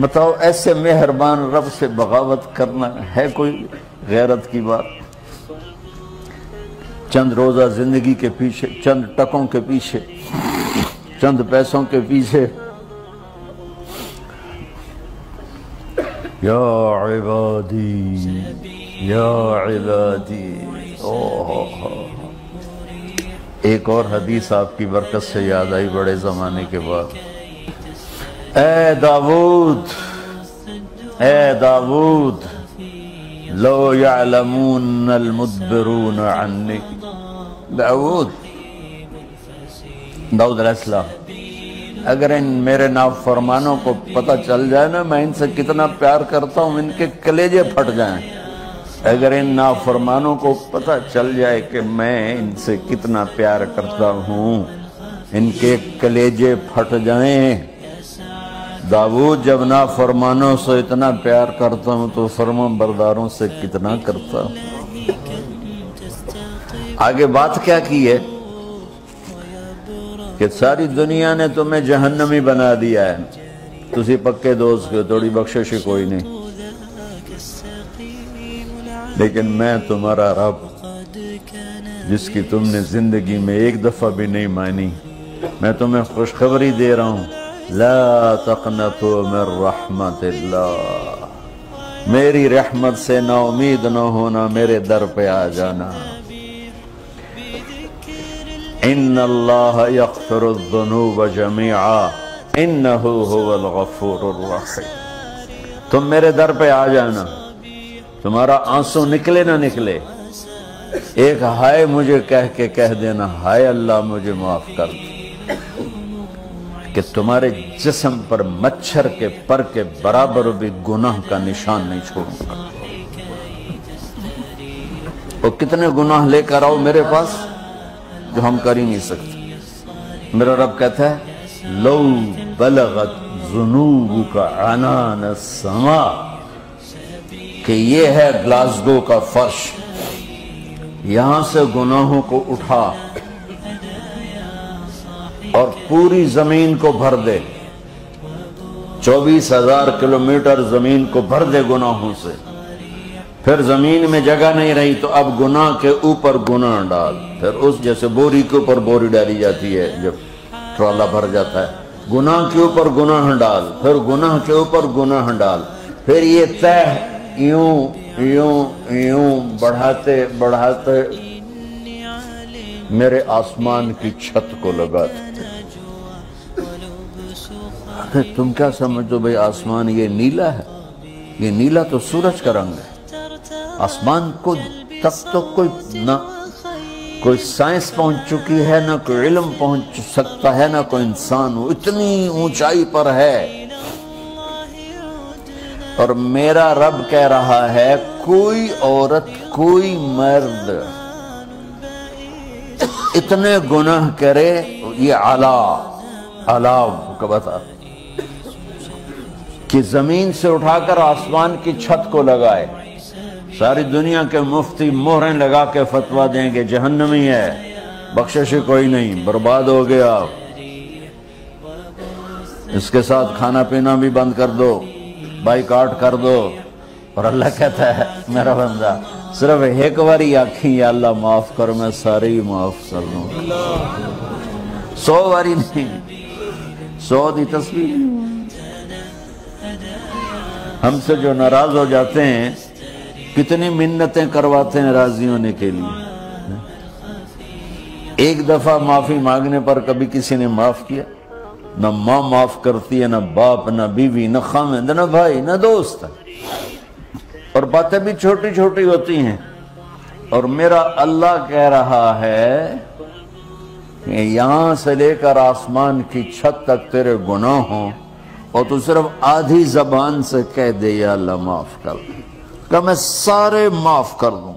بتاؤ، ایسے مہربان رب سے بغاوت کرنا ہے کوئی غیرت کی بات؟ چند روزہ زندگی کے پیچھے، چند ٹکوں کے پیچھے، چند پیسوں کے پیچھے۔ یا عبادی یا عبادی۔ اوہ ایک اور حدیث آپ کی برکت سے یاد آئی بڑے زمانے کے بعد۔ اے داود اے داود، لو يعلمون المدبرون عني داود داود علیہ السلام، اگر ان میرے نافرمانوں کو پتہ چل جائے نا، میں ان سے کتنا پیار کرتا ہوں، ان کے کلیجے پھٹ جائیں۔ اگر ان نافرمانوں کو پتہ چل جائے کہ میں ان سے کتنا پیار کرتا ہوں، ان کے کلیجے پھٹ جائیں۔ داود جب نہ فرمانوں سے اتنا پیار کرتا ہوں تو فرما برداروں سے کتنا کرتا ہوں؟ آگے بات کیا کی ہے؟ کہ ساری دنیا نے تمہیں جہنمی بنا دیا ہے۔ تسی پکے دوست کے توڑی بخشش کوئی نہیں۔ لیکن میں تمہارا رب، جس کی تم نے زندگی میں ایک دفعہ بھی نہیں مانی، میں تمہیں خوشخبری دے رہا ہوں۔ لا تقنطوا من رحمت اللہ۔ میری رحمت سے نا امید نہ ہونا، میرے در پہ آ جانا۔ ان اللہ یغفر الذنوب جميعا انہو هو الغفور الرحیم۔ تم میرے در پہ آ جانا۔ تمہارا آنسو نکلے نہ نکلے۔ ایک ہائے مجھے کہہ کے کہہ دینا، ہائے اللہ مجھے معاف کر دے۔ کہ تمہارے جسم پر مچھر کے پر کے برابر بھی گناہ کا نشان نہیں چھوڑوں گا۔ وہ کتنے گناہ لے کر آؤ میرے پاس جو ہم کر ہی نہیں سکتے۔ میرا رب کہتا ہے، لو بلغت ذنوب کا عنان السما، کہ یہ ہے گلاسگو کا فرش۔ یہاں سے گناہوں کو اٹھا۔ اور پوری زمین کو بھر دے۔ چوبیس ہزار کلومیٹر زمین کو بھر دے گناہوں سے۔ پھر زمین میں جگہ نہیں رہی تو اب گناہ کے اوپر گناہ ڈال۔ پھر اس جیسے بوری کے اوپر بوری ڈالی جاتی ہے، جب ٹرالا بھر جاتا ہے۔ گناہ کے اوپر گناہ ڈال۔ پھر گناہ کے اوپر گناہ ڈال۔ پھر یہ تہ یوں یوں یوں بڑھاتے بڑھاتے میرے آسمان کی چھت کو لگاتے تم کیا سمجھو بھئی آسمان یہ نیلا ہے۔ یہ نیلا تو سورج کا رنگ ہے۔ آسمان کو تک تو کوئی نہ کوئی سائنس پہنچ چکی ہے، نہ کوئی علم پہنچ سکتا ہے، نہ کوئی انسان اتنی اونچائی پر ہے۔ اور میرا رب کہہ رہا ہے، کوئی عورت، کوئی مرد اتنے گناہ کرے، یہ علا علاو کا بتا کہ زمین سے اٹھا کر آسمان کی چھت کو لگائے۔ ساری دنیا کے مفتی مہریں لگا کے فتوہ دیں گے، جہنمی ہے۔ بخشش کوئی نہیں، برباد ہو گیا اس کے ساتھ کھانا پینا بھی بند کر دو بائی کاٹ کر دو۔ اور اللہ کہتا ہے، میرا بندہ صرف ایک باری آکھیں یا اللہ معاف کر میں سارے ہی معاف کر دوں۔ سو باری نہیں، سو دی تصویر ہم سے جو ناراض ہو جاتے ہیں، کتنی منتیں کرواتے ہیں راضی ہونے کے لیے۔ ایک دفعہ معافی مانگنے پر کبھی کسی نے معاف کیا؟ نہ ماں معاف کرتی ہے، نہ باپ، نہ بیوی، نہ خامد نہ بھائی، نہ دوست۔ اور باتیں بھی چھوٹی چھوٹی ہوتی ہیں اور میرا اللہ کہہ رہا ہے کہ یہاں سے لے کر آسمان کی چھت تک تیرے گناہ ہوں اور تو صرف آدھی زبان سے کہہ دے یا اللہ معاف کر کہ میں سارے معاف کر دوں